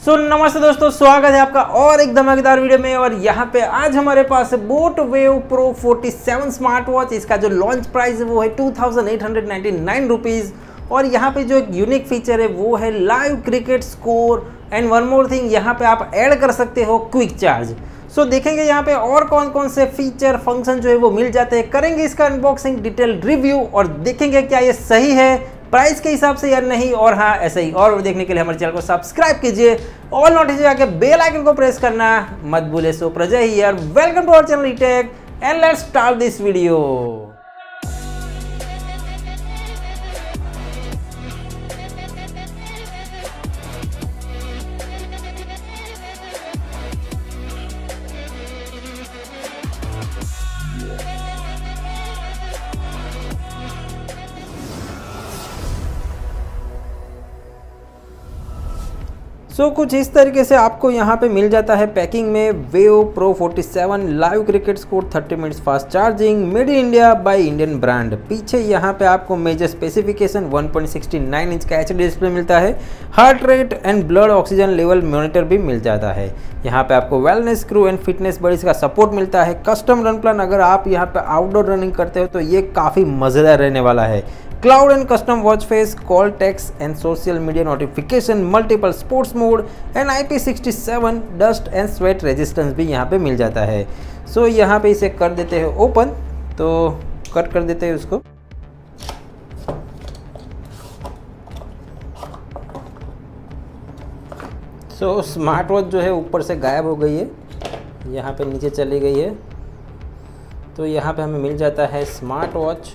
सो so, नमस्ते दोस्तों स्वागत है आपका और एक धमाकेदार वीडियो में और यहाँ पे आज हमारे पास boAt wave pro 47 smart watch इसका जो लॉन्च प्राइस है वो है टू थाउज़ेंड और यहाँ पे जो एक यूनिक फीचर है वो है live cricket score and one more thing यहाँ पे आप ऐड कर सकते हो क्विक चार्ज सो so, देखेंगे यहाँ पे और कौन कौन से फीचर फ़ंक्शन जो है वो मिल जाते हैं। करेंगे इसका अनबॉक्सिंग डिटेल रिव्यू और देखेंगे क्या ये सही है प्राइस के हिसाब से या नहीं, और हाँ ऐसे ही और देखने के लिए हमारे चैनल को सब्सक्राइब कीजिए ऑल नोटिस जाके बेल आइकन को प्रेस करना मत भूले so Prajay here welcome to our channel retake and let's start this video so so, कुछ इस तरीके से आपको यहाँ पे मिल जाता है पैकिंग में wave pro 47 live cricket score 30 minutes fast charging made in India by Indian brand पीछे यहाँ पे आपको मेजर स्पेसिफिकेशन 1.69 इंच का एचडी डिस्प्ले मिलता है। Heart rate and blood oxygen level monitor भी मिल जाता है। यहाँ पे आपको wellness crew and fitness buddies का सपोर्ट मिलता है। कस्टम रन प्लान अगर आप यहाँ पे आउटडोर रनिंग करते हो तो ये काफ़ी मज़ेदार रहने वाला है। Cloud and custom watch face, call text and social media notification, multiple sports mode and IP67 dust and sweat resistance भी यहाँ पे मिल जाता है सो so, यहाँ पे इसे कर देते हैं ओपन तो कट कर देते हैं उसको सो so, स्मार्ट वॉच जो है ऊपर से गायब हो गई है यहाँ पे नीचे चली गई है तो यहाँ पे हमें मिल जाता है स्मार्ट वॉच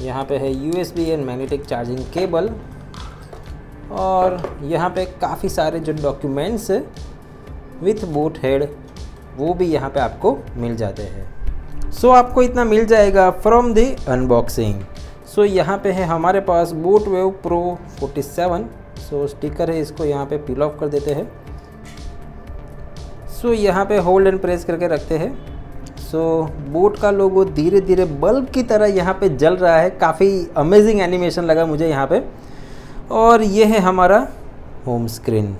यहाँ पे है U S B and magnetic charging cable और यहाँ पे काफ़ी सारे जो डॉक्यूमेंट्स विथ बोट हेड वो भी यहाँ पे आपको मिल जाते हैं। सो so, आपको इतना मिल जाएगा फ्रॉम द अनबॉक्सिंग सो यहाँ पे है हमारे पास boAt wave pro 47 so sticker है इसको यहाँ पे पिल ऑफ़ कर देते हैं। सो so, यहाँ पे होल्ड एंड प्रेस करके रखते हैं। सो so, बोट का लोगो धीरे धीरे बल्ब की तरह यहाँ पे जल रहा है। काफ़ी अमेजिंग एनिमेशन लगा मुझे यहाँ पे। और ये है हमारा होम स्क्रीन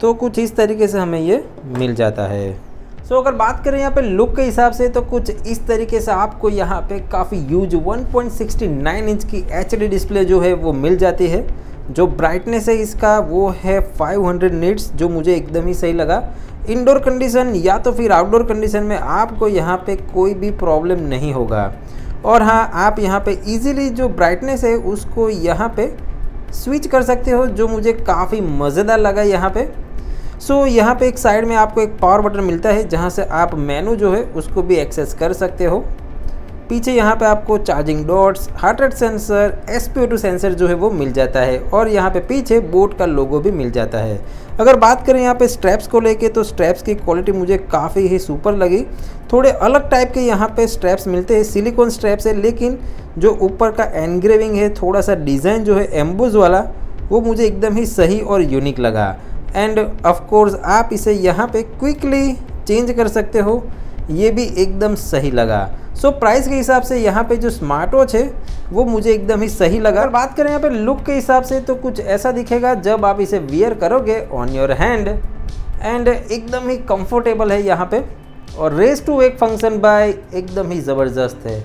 तो कुछ इस तरीके से हमें ये मिल जाता है। सो so, अगर बात करें यहाँ पे लुक के हिसाब से तो कुछ इस तरीके से आपको यहाँ पे काफ़ी यूज़ 1.69 इंच की एचडी डिस्प्ले जो है वो मिल जाती है। जो ब्राइटनेस है इसका वो है 500 हंड्रेड जो मुझे एकदम ही सही लगा। इंडोर कंडीशन या तो फिर आउटडोर कंडीशन में आपको यहाँ पे कोई भी प्रॉब्लम नहीं होगा। और हाँ आप यहाँ पे इजीली जो ब्राइटनेस है उसको यहाँ पे स्विच कर सकते हो जो मुझे काफ़ी मज़ेदार लगा यहाँ पे। सो so, यहाँ पे एक साइड में आपको एक पावर बटन मिलता है जहाँ से आप मेनू जो है उसको भी एक्सेस कर सकते हो। पीछे यहाँ पे आपको charging dots heart rate sensor S sensor जो है वो मिल जाता है और यहाँ पे पीछे बोट का लोगो भी मिल जाता है। अगर बात करें यहाँ पे स्ट्रैप्स को लेके तो स्ट्रैप्स की क्वालिटी मुझे काफ़ी ही सुपर लगी। थोड़े अलग टाइप के यहाँ पे स्ट्रैप्स मिलते हैं सिलिकॉन स्ट्रैप्स है, लेकिन जो ऊपर का एनग्रेविंग है थोड़ा सा डिज़ाइन जो है एम्बूज वाला, वो मुझे एकदम ही सही और यूनिक लगा। एंड ऑफकोर्स आप इसे यहाँ पे क्विकली चेंज कर सकते हो, ये भी एकदम सही लगा। सो प्राइस के हिसाब से यहाँ पे जो स्मार्ट वॉच है, वो मुझे एकदम ही सही लगा। और बात करें यहाँ पे लुक के हिसाब से तो कुछ ऐसा दिखेगा, जब आप इसे वियर करोगे ऑन योर हैंड एंड एकदम ही कंफर्टेबल है यहाँ पे। और raise to wake function by एकदम ही ज़बरदस्त है।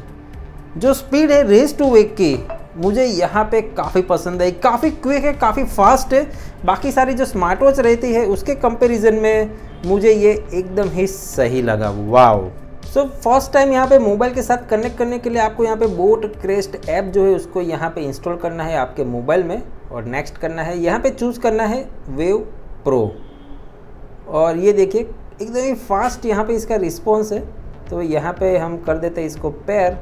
जो स्पीड है रेस टू वेक की, मुझे यहाँ पे काफ़ी पसंद है काफ़ी क्विक है, काफ़ी फास्ट है। बाकी सारी जो स्मार्ट वॉच रहती है, उसके कंपैरिजन में मुझे ये एकदम ही सही लगा। वाओ सो फ़र्स्ट टाइम यहाँ पे मोबाइल के साथ कनेक्ट करने के लिए आपको यहाँ पे बोट क्रेस्ट ऐप जो है उसको यहाँ पे इंस्टॉल करना है आपके मोबाइल में और नेक्स्ट करना है। यहाँ पे चूज़ करना है वेव प्रो और ये देखिए, एकदम ही फास्ट यहाँ पे इसका रिस्पॉन्स है। तो यहाँ पे हम कर देते हैं इसको पैर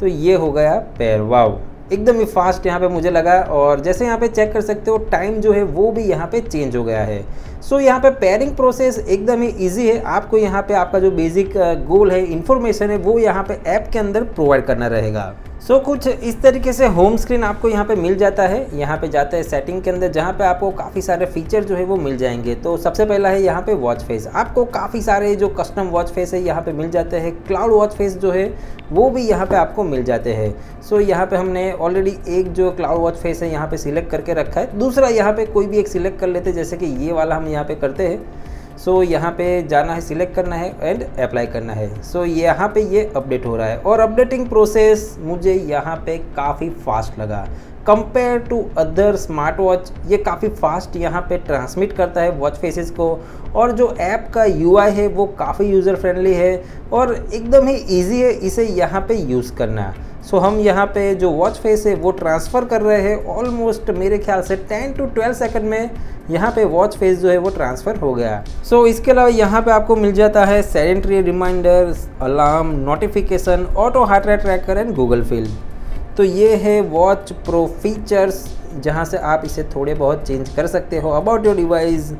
तो ये हो गया पैर वाव एकदम ही फास्ट यहाँ पे मुझे लगा और जैसे यहाँ पे चेक कर सकते हो टाइम जो है वो भी यहाँ पे चेंज हो गया है। सो so, यहाँ पे पेयरिंग प्रोसेस एकदम ही इजी है। आपको यहाँ पे आपका जो बेसिक गोल है इन्फॉर्मेशन है वो यहाँ पे ऐप के अंदर प्रोवाइड करना रहेगा। सो so, कुछ इस तरीके से होम स्क्रीन आपको यहाँ पे मिल जाता है। यहाँ पे जाते हैं सेटिंग के अंदर जहाँ पे आपको काफ़ी सारे फीचर जो है वो मिल जाएँगे। तो सबसे पहला है यहाँ पे वॉच फेस आपको काफ़ी सारे जो कस्टम वॉच फेस है यहाँ पे मिल जाते हैं। क्लाउड वॉच फेस जो है वो भी यहाँ पे आपको मिल जाते हैं। सो so, यहाँ पे हमने ऑलरेडी एक जो क्लाउड वॉच फेस है यहाँ पर सिलेक्ट करके रखा है। दूसरा यहाँ पर कोई भी एक सिलेक्ट कर लेते जैसे कि ये वाला हम यहाँ पर करते हैं। सो so, यहाँ पे जाना है सिलेक्ट करना है एंड अप्लाई करना है। सो so, यहाँ पे ये अपडेट हो रहा है और अपडेटिंग प्रोसेस मुझे यहाँ पे काफ़ी फास्ट लगा। Compare to other smart watch ये काफ़ी फास्ट यहाँ पे ट्रांसमिट करता है वॉच फेसेस को और जो ऐप का यूआई है वो काफ़ी यूज़र फ्रेंडली है और एकदम ही ईजी है इसे यहाँ पे यूज़ करना। सो so, हम यहाँ पे जो वॉच फेस है वो ट्रांसफ़र कर रहे हैं। ऑलमोस्ट मेरे ख्याल से 10 टू 12 सेकंड में यहाँ पे वॉच फेस जो है वो ट्रांसफ़र हो गया। सो so, इसके अलावा यहाँ पे आपको मिल जाता है sedentary reminder alarm notification auto heart rate tracker and Google film तो ये है वॉच प्रो फीचर्स जहाँ से आप इसे थोड़े बहुत चेंज कर सकते हो। अबाउट योर डिवाइस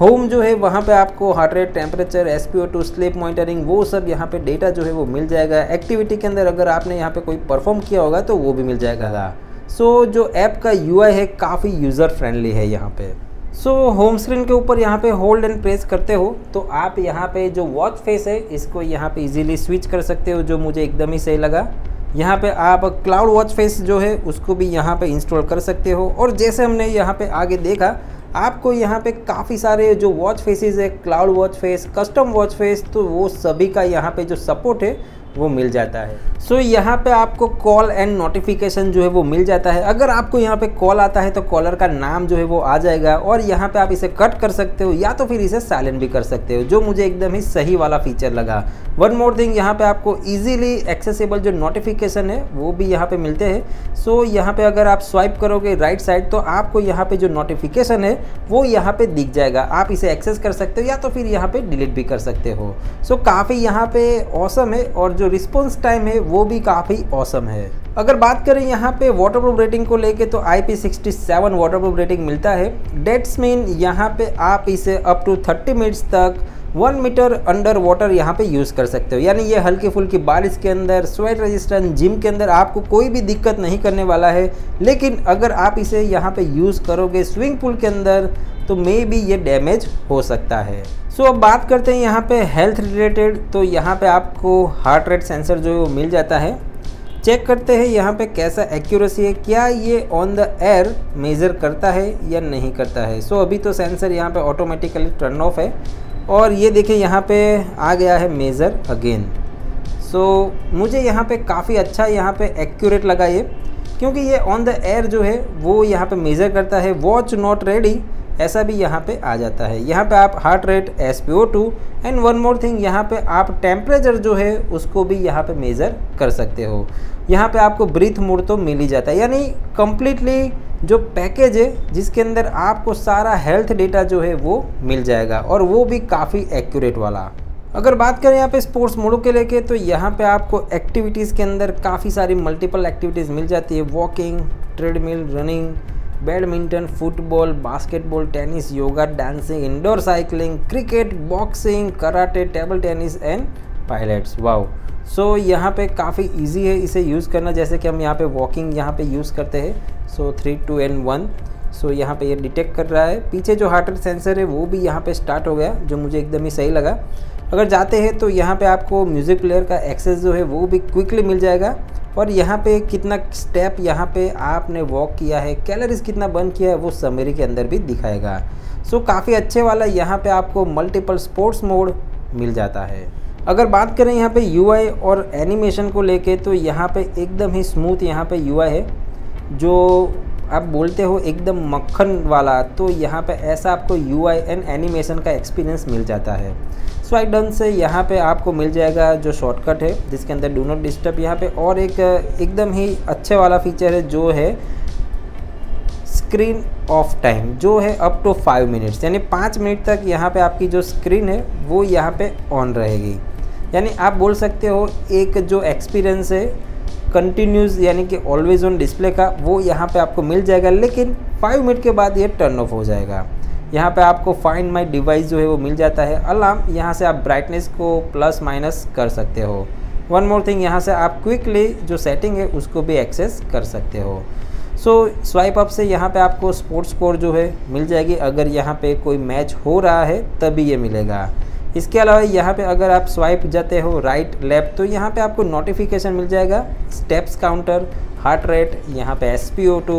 होम जो है वहाँ पे आपको heart rate temperature S P O two sleep monitoring वो सब यहाँ पे डेटा जो है वो मिल जाएगा। एक्टिविटी के अंदर अगर आपने यहाँ पे कोई परफॉर्म किया होगा तो वो भी मिल जाएगा। सो so, जो ऐप का यूआई है काफ़ी यूज़र फ्रेंडली है यहाँ पे। सो होम स्क्रीन के ऊपर यहाँ पे होल्ड एंड प्रेस करते हो तो आप यहाँ पे जो वॉच फेस है, इसको यहाँ पे इजीली स्विच कर सकते हो, जो मुझे एकदम ही सही लगा। यहाँ पे आप क्लाउड वॉच फेस जो है, उसको भी यहाँ पे इंस्टॉल कर सकते हो। और जैसे हमने यहाँ पे आगे देखा, आपको यहाँ पे काफ़ी सारे जो वॉच फेसेस है cloud watch face custom watch face तो वो सभी का यहाँ पे जो सपोर्ट है वो मिल जाता है सो so, यहाँ पे आपको कॉल एंड नोटिफिकेशन जो है वो मिल जाता है अगर आपको यहाँ पे कॉल आता है तो कॉलर का नाम जो है वो आ जाएगा और यहाँ पे आप इसे कट कर सकते हो या तो फिर इसे साइलेंट भी कर सकते हो जो मुझे एकदम ही सही वाला फीचर लगा वन मोर थिंग यहाँ पे आपको इजीली एक्सेसिबल जो नोटिफिकेशन है वो भी यहाँ पे मिलते हैं सो so, यहाँ पे अगर आप स्वाइप करोगे राइट साइड तो आपको यहाँ पे जो नोटिफिकेशन है वो यहाँ पे दिख जाएगा आप इसे एक्सेस कर सकते हो या तो फिर यहाँ पे डिलीट भी कर सकते हो सो so, काफ़ी यहाँ पे औसम है और जो रिस्पॉन्स टाइम है, वो भी काफ़ी औसम है। अगर बात करें यहाँ पे वाटर प्रूफ रेटिंग को लेके तो IP67 वाटर प्रूफ रेटिंग मिलता है। डेट्स मीन यहाँ पे आप इसे अप टू 30 मिनट्स तक वन मीटर अंडर वाटर यहाँ पे यूज़ कर सकते हो। यानी ये हल्की फुल्की बारिश के अंदर स्वेट रेजिस्टेंस जिम के अंदर आपको कोई भी दिक्कत नहीं करने वाला है। लेकिन अगर आप इसे यहाँ पे यूज़ करोगे स्विमिंग पूल के अंदर तो मे भी ये डैमेज हो सकता है। सो so, अब बात करते हैं यहाँ पे हेल्थ रिलेटेड तो यहाँ पे आपको हार्ट रेट सेंसर जो है वो मिल जाता है। चेक करते हैं यहाँ पे कैसा एक्यूरेसी है क्या ये ऑन द एयर मेज़र करता है या नहीं करता है। सो so, अभी तो सेंसर यहाँ पे ऑटोमेटिकली टर्न ऑफ़ है। और ये देखिए यहाँ पे आ गया है मेज़र अगेन। सो मुझे यहाँ पे काफ़ी अच्छा यहाँ पे एक्यूरेट लगा ये, क्योंकि ये ऑन द एयर जो है, वो यहाँ पे मेज़र करता है वॉच नॉट रेडी ऐसा भी यहाँ पे आ जाता है। यहाँ पे आप heart rate S P O two and one more thing यहाँ पे आप टेम्परेचर जो है, उसको भी यहाँ पे मेज़र कर सकते हो। यहाँ पे आपको ब्रीथ मोड तो मिल ही जाता है। यानी कम्प्लीटली जो पैकेज है, जिसके अंदर आपको सारा हेल्थ डेटा जो है वो मिल जाएगा और वो भी काफ़ी एक्यूरेट वाला। अगर बात करें यहाँ पे स्पोर्ट्स मोडो के लेके तो यहाँ पे आपको एक्टिविटीज़ के अंदर काफ़ी सारी मल्टीपल एक्टिविटीज़ मिल जाती है। Walking treadmill running badminton football basketball tennis yoga dancing indoor cycling cricket boxing karate table tennis and pilates wow so so, यहाँ पे काफ़ी इजी है इसे यूज़ करना जैसे कि हम यहाँ पे वॉकिंग यहाँ पे यूज़ करते हैं। So three two N one so यहाँ पे ये यह डिटेक्ट कर रहा है। पीछे जो हार्ट रेट सेंसर है वो भी यहाँ पे स्टार्ट हो गया जो मुझे एकदम ही सही लगा। अगर जाते हैं तो यहाँ पे आपको म्यूज़िक प्लेयर का एक्सेस जो है वो भी क्विकली मिल जाएगा। और यहाँ पे कितना स्टेप यहाँ पे आपने वॉक किया है कैलरीज कितना बर्न किया है वो समरी के अंदर भी दिखाएगा। सो so, काफ़ी अच्छे वाला यहाँ पे आपको मल्टीपल स्पोर्ट्स मोड मिल जाता है। अगर बात करें यहाँ पे UI और एनिमेशन को लेके तो यहाँ पे एकदम ही स्मूथ यहाँ पे UI है, जो आप बोलते हो एकदम मक्खन वाला तो यहाँ पे ऐसा आपको UI एंड एनिमेशन का एक्सपीरियंस मिल जाता है। सो आई डन से यहाँ पे आपको मिल जाएगा जो शॉर्टकट है, जिसके अंदर डू नॉट डिस्टर्ब यहाँ पे, और एक एकदम ही अच्छे वाला फीचर है, जो है स्क्रीन ऑफ़ टाइम जो है अप टू फाइव मिनट्स यानी पाँच मिनट तक यहाँ पे आपकी जो स्क्रीन है, वो यहाँ पे ऑन रहेगी। यानी आप बोल सकते हो एक जो एक्सपीरियंस है कंटिन्यूस यानी कि ऑलवेज ऑन डिस्प्ले का, वो यहाँ पे आपको मिल जाएगा, लेकिन फाइव मिनट के बाद ये टर्न ऑफ़ हो जाएगा। यहाँ पे आपको फाइंड माई डिवाइस जो है वो मिल जाता है। अलार्म यहाँ से आप ब्राइटनेस को प्लस माइनस कर सकते हो। वन मोर थिंग यहाँ से आप क्विकली जो सेटिंग है, उसको भी एक्सेस कर सकते हो। सो स्वाइप अप से यहाँ पे आपको स्पोर्ट्स स्कोर जो है मिल जाएगी। अगर यहाँ पे कोई मैच हो रहा है, तभी ये मिलेगा। इसके अलावा यहाँ पे अगर आप स्वाइप जाते हो राइट लेफ़्ट तो यहाँ पे आपको नोटिफिकेशन मिल जाएगा। स्टेप्स काउंटर हार्ट रेट यहाँ पे S P O two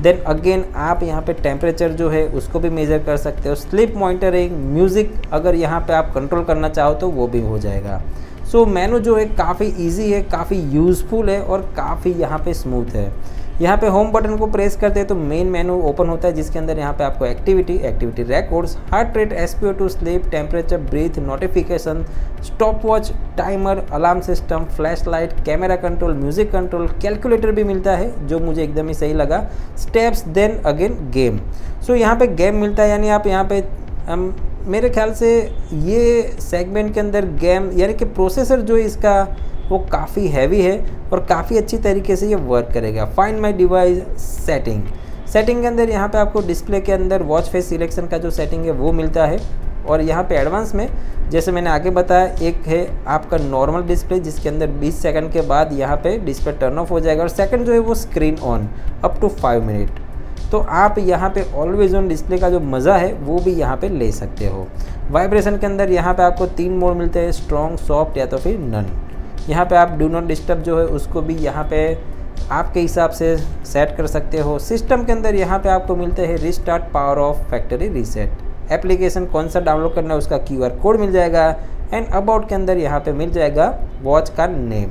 then again आप यहाँ पे टेम्परेचर जो है उसको भी मेज़र कर सकते हो। स्लिप मॉनिटरिंग म्यूज़िक अगर यहाँ पे आप कंट्रोल करना चाहो तो वो भी हो जाएगा। सो so, मेनू जो है काफ़ी ईजी है काफ़ी यूज़फुल है और काफ़ी यहाँ पे स्मूथ है। यहाँ पे होम बटन को प्रेस करते हैं तो मेन मेनू ओपन होता है, जिसके अंदर यहाँ पे आपको activity activity records heart rate S two sleep temperature breath notification stop watch timer alarm system flash light camera control music control calculator भी मिलता है, जो मुझे एकदम ही सही लगा। Steps then again game so यहाँ पे गेम मिलता है, यानी आप यहाँ पे हम मेरे ख्याल से ये सेगमेंट के अंदर गेम यानी कि प्रोसेसर जो इसका वो काफ़ी हैवी है और काफ़ी अच्छी तरीके से ये वर्क करेगा। Find my device setting setting के अंदर यहाँ पे आपको डिस्प्ले के अंदर वॉच फेस सिलेक्शन का जो सेटिंग है वो मिलता है। और यहाँ पे एडवांस में, जैसे मैंने आगे बताया, एक है आपका नॉर्मल डिस्प्ले जिसके अंदर 20 सेकंड के बाद यहाँ पे डिस्प्ले टर्न ऑफ़ हो जाएगा। और सेकंड जो है वो screen on up to five minute तो आप यहाँ पे ऑलवेज ऑन डिस्प्ले का जो मज़ा है, वो भी यहाँ पे ले सकते हो। वाइब्रेशन के अंदर यहाँ पे आपको तीन मोड मिलते हैं स्ट्रॉन्ग सॉफ्ट या तो फिर नन यहाँ पे आप डू नॉट डिस्टर्ब जो है, उसको भी यहाँ पे आपके हिसाब से सेट कर सकते हो। सिस्टम के अंदर यहाँ पे आपको मिलते हैं restart power off factory reset application कौन सा डाउनलोड करना है, उसका क्यूआर कोड मिल जाएगा। एंड अबाउट के अंदर यहाँ पे मिल जाएगा वॉच का नेम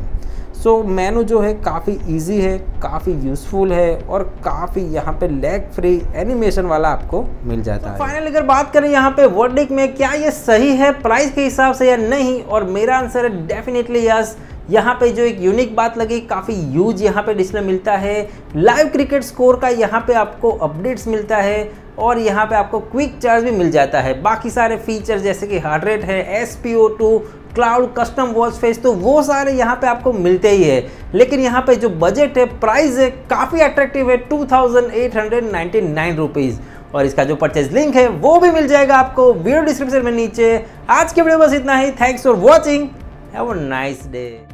सो so, मेनू जो है काफ़ी इजी है काफ़ी यूज़फुल है और काफ़ी यहाँ पे लैग फ्री एनिमेशन वाला आपको मिल जाता so, है। फाइनल अगर बात करें यहाँ पे वर्डिक में क्या ये सही है प्राइस के हिसाब से या नहीं? और मेरा आंसर है डेफिनेटली यस यहाँ पे जो एक यूनिक बात लगी काफ़ी यूज़ यहाँ पे डिस्प्ले मिलता है। लाइव क्रिकेट स्कोर का यहाँ पे आपको अपडेट्स मिलता है और यहाँ पे आपको क्विक चार्ज भी मिल जाता है। बाकी सारे फीचर जैसे कि हार्ट रेट है S P O two cloud custom watch face तो वो सारे यहाँ पे आपको मिलते ही है। लेकिन यहाँ पे जो बजट है प्राइस है, काफ़ी अट्रैक्टिव है two thousand eight hundred nine और इसका जो परचेज लिंक है, वो भी मिल जाएगा आपको वीडियो डिस्क्रिप्शन में नीचे। आज के वीडियो बस इतना ही। Thanks for watching have a nice day